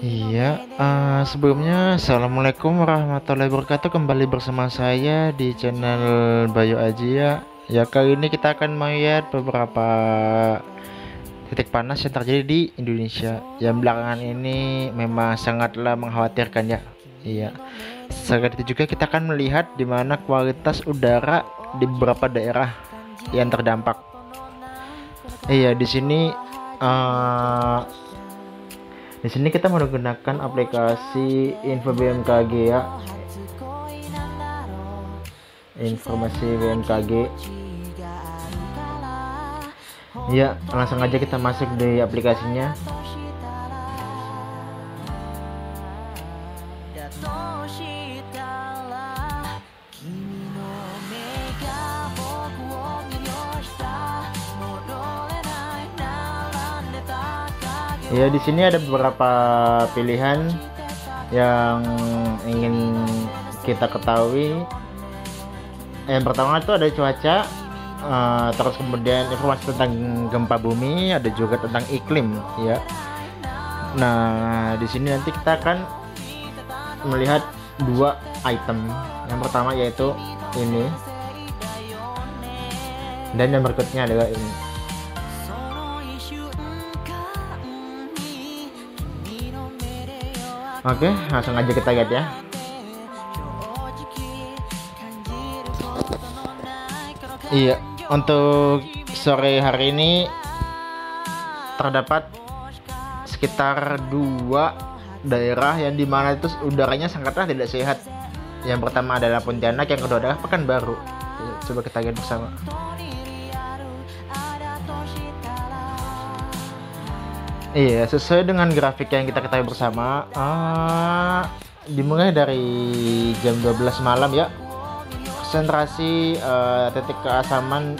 Iya, uh, sebelumnya Assalamualaikum warahmatullahi wabarakatuh. Kembali bersama saya di channel Bayu Aji ya Ya kali ini kita akan melihat beberapa titik panas yang terjadi di Indonesia. Yang belakangan ini memang sangatlah mengkhawatirkan ya. Iya. Selain itu juga kita akan melihat di mana kualitas udara di beberapa daerah yang terdampak. Iya di sini uh, di sini kita menggunakan aplikasi info BMKG ya. Informasi BMKG ya langsung aja kita masuk di aplikasinya ya di sini ada beberapa pilihan yang ingin kita ketahui. Yang pertama itu ada cuaca uh, terus kemudian informasi tentang gempa bumi ada juga tentang iklim ya. Nah di sini nanti kita akan melihat dua item. Yang pertama yaitu ini dan yang berikutnya adalah ini Oke, langsung aja kita lihat ya. Iya, untuk sore hari ini terdapat sekitar dua daerah yang di mana itu udaranya sangatlah tidak sehat. Yang pertama adalah Pontianak, yang kedua adalah Pekanbaru. Coba kita lihat bersama. Iya, sesuai dengan grafik yang kita ketahui bersama, uh, dimulai dari jam 12 malam ya. Konsentrasi uh, titik keasaman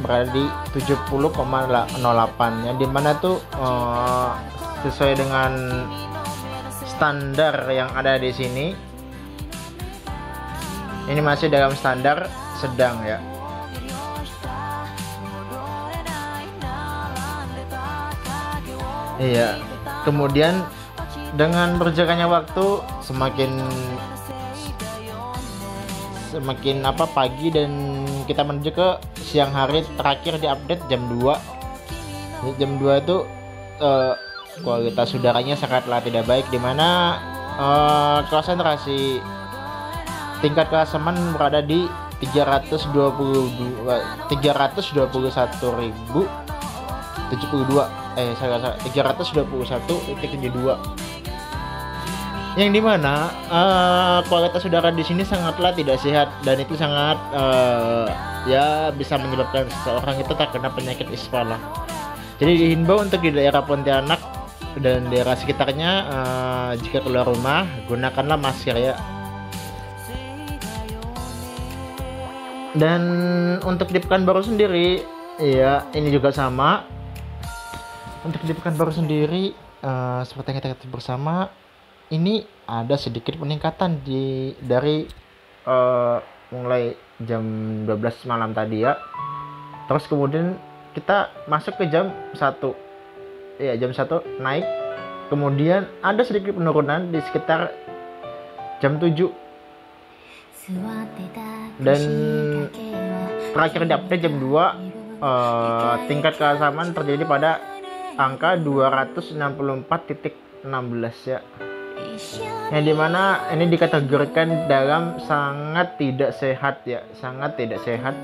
berada di 70,08 yang di mana tuh uh, sesuai dengan standar yang ada di sini. Ini masih dalam standar sedang ya. Iya. Kemudian dengan berjalannya waktu semakin semakin apa pagi dan kita menuju ke siang hari terakhir di update jam 2 jam 2 itu uh, kualitas udaranya sangatlah tidak baik di mana uh, konsentrasi tingkat keasaman berada di 322 321.072 eh salah 321.72 yang di mana uh, kualitas udara di sini sangatlah tidak sehat dan itu sangat uh, ya bisa menyebabkan seseorang itu terkena penyakit ispa lah. Jadi dihimbau untuk di daerah Pontianak dan daerah sekitarnya uh, jika keluar rumah gunakanlah masker ya. Dan untuk di Pekanbaru sendiri ya ini juga sama untuk di Pekanbaru sendiri uh, seperti yang kita ketahui bersama ini ada sedikit peningkatan di dari uh, mulai jam 12 malam tadi ya. Terus kemudian kita masuk ke jam 1 ya jam 1 naik. Kemudian ada sedikit penurunan di sekitar jam 7 dan terakhir di update jam 2 uh, eh, tingkat keasaman terjadi pada angka 264.16 ya yang di mana ini dikategorikan dalam sangat tidak sehat ya sangat tidak sehat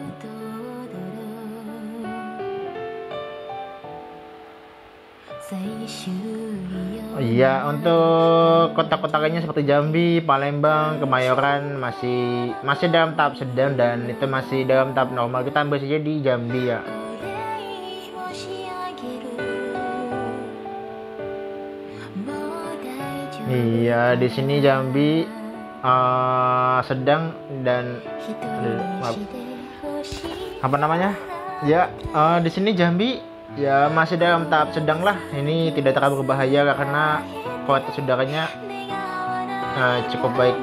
Oh iya, untuk kota-kota lainnya seperti Jambi, Palembang, Kemayoran masih masih dalam tahap sedang dan itu masih dalam tahap normal. Kita ambil saja di Jambi ya. Iya, di sini Jambi uh, sedang dan maaf, apa namanya? Ya, uh, di sini Jambi ya masih dalam tahap sedang lah. Ini tidak terlalu berbahaya karena kualitas udaranya uh, cukup baik.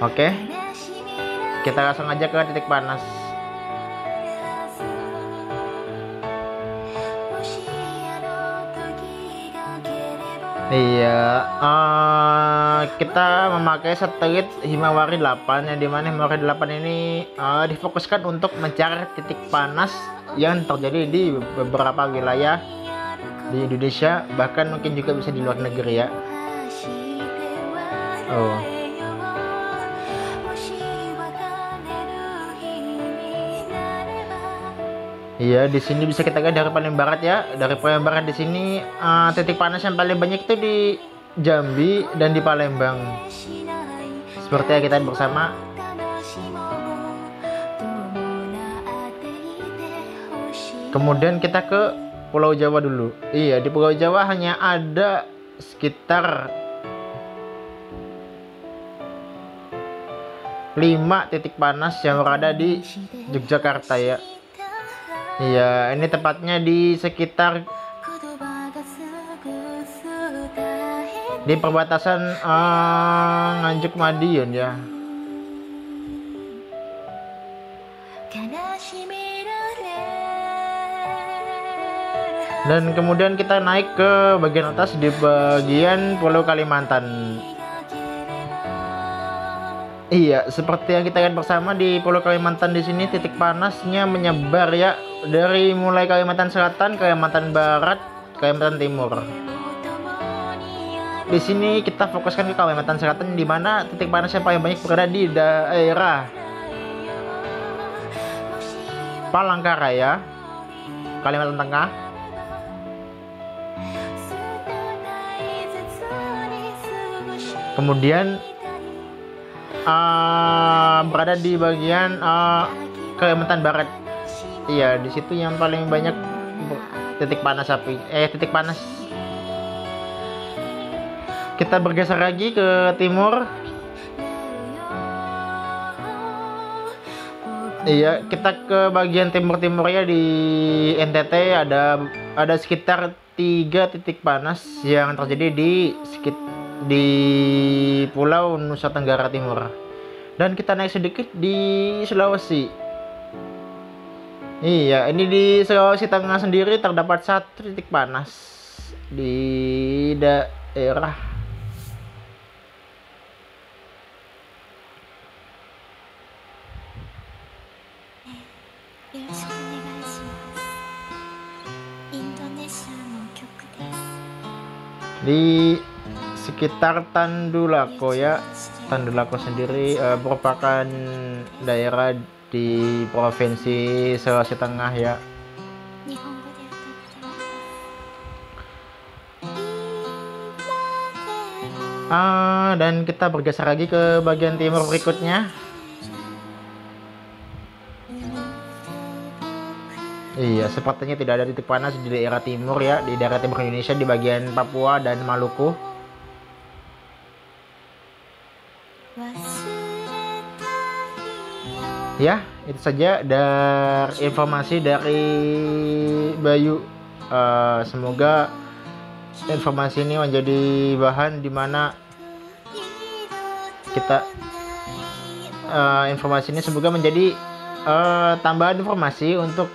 Oke, kita langsung aja ke titik panas. Iya, uh, kita memakai satelit Himawari 8 yang di mana Himawari 8 ini uh, difokuskan untuk mencari titik panas yang terjadi di beberapa wilayah di Indonesia bahkan mungkin juga bisa di luar negeri ya. Oh. Iya, di sini bisa kita lihat dari paling barat ya. Dari paling barat di sini uh, titik panas yang paling banyak itu di Jambi dan di Palembang. Seperti yang kita bersama. Kemudian kita ke Pulau Jawa dulu. Iya, di Pulau Jawa hanya ada sekitar 5 titik panas yang berada di Yogyakarta ya. Iya, ini tepatnya di sekitar di perbatasan uh, Nganjuk Madiun ya. Dan kemudian kita naik ke bagian atas di bagian Pulau Kalimantan. Iya, seperti yang kita lihat bersama di Pulau Kalimantan di sini titik panasnya menyebar ya dari mulai Kalimantan Selatan, Kalimantan Barat, Kalimantan Timur. Di sini kita fokuskan ke Kalimantan Selatan di mana titik panas yang paling banyak berada di daerah Palangkaraya, Kalimantan Tengah, kemudian uh, berada di bagian uh, Kalimantan Barat. Iya, di situ yang paling banyak titik panas api. Eh, titik panas. Kita bergeser lagi ke timur. Iya, kita ke bagian timur-timur ya di NTT ada ada sekitar tiga titik panas yang terjadi di sekitar di Pulau Nusa Tenggara Timur. Dan kita naik sedikit di Sulawesi. Iya, ini di Sulawesi Tengah sendiri terdapat satu titik panas di daerah. Di sekitar Tandulako ya. Tandulako sendiri uh, merupakan daerah di provinsi Sulawesi Tengah ya. Uh, dan kita bergeser lagi ke bagian timur berikutnya. Iya, sepertinya tidak ada titik panas di daerah timur ya, di daerah timur Indonesia di bagian Papua dan Maluku. Ya, itu saja dari informasi dari Bayu. Uh, semoga informasi ini menjadi bahan di mana kita uh, informasi ini semoga menjadi uh, tambahan informasi untuk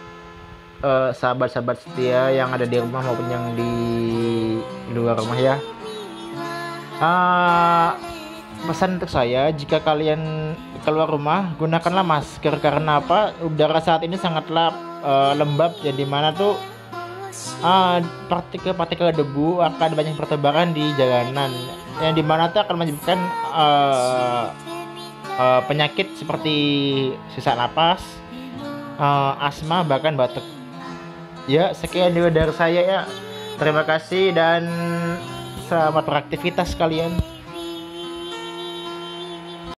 sahabat-sahabat uh, setia yang ada di rumah maupun yang di luar rumah ya. Uh, pesan untuk saya jika kalian keluar rumah gunakanlah masker. Karena apa? Udara saat ini sangatlah uh, lembab. Ya di mana tuh uh, partikel-partikel debu akan banyak bertebaran di jalanan. Yang di mana tuh akan menyebabkan uh, uh, penyakit seperti sesak napas uh, asma bahkan batuk. Ya sekian dari saya ya. Terima kasih dan selamat beraktivitas kalian